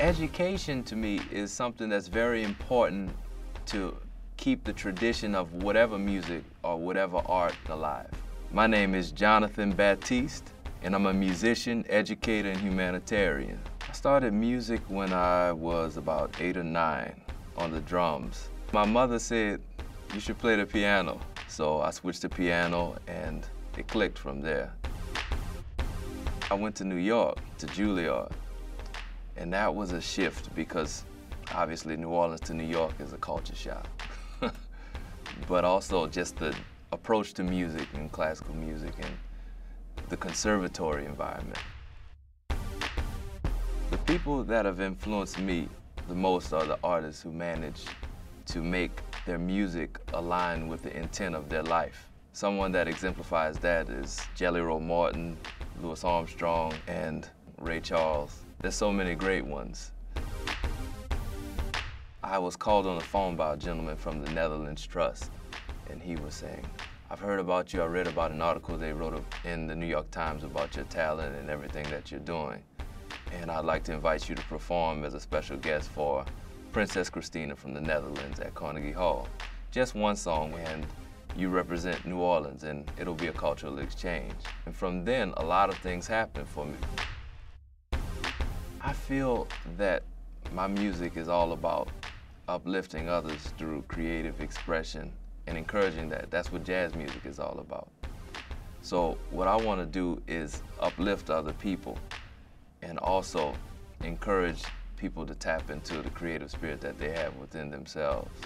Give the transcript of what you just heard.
Education to me is something that's very important to keep the tradition of whatever music or whatever art alive. My name is Jonathan Batiste, and I'm a musician, educator, and humanitarian. I started music when I was about eight or nine on the drums. My mother said, you should play the piano. So I switched to piano and it clicked from there. I went to New York, to Juilliard, and that was a shift because obviously New Orleans to New York is a culture shock. but also just the approach to music and classical music and the conservatory environment. The people that have influenced me the most are the artists who manage to make their music align with the intent of their life. Someone that exemplifies that is Jelly Roll Morton, Louis Armstrong, and Ray Charles. There's so many great ones. I was called on the phone by a gentleman from the Netherlands Trust, and he was saying, I've heard about you, I read about an article they wrote in the New York Times about your talent and everything that you're doing. And I'd like to invite you to perform as a special guest for Princess Christina from the Netherlands at Carnegie Hall. Just one song, and you represent New Orleans, and it'll be a cultural exchange. And from then, a lot of things happened for me. I feel that my music is all about uplifting others through creative expression and encouraging that. That's what jazz music is all about. So what I want to do is uplift other people and also encourage people to tap into the creative spirit that they have within themselves.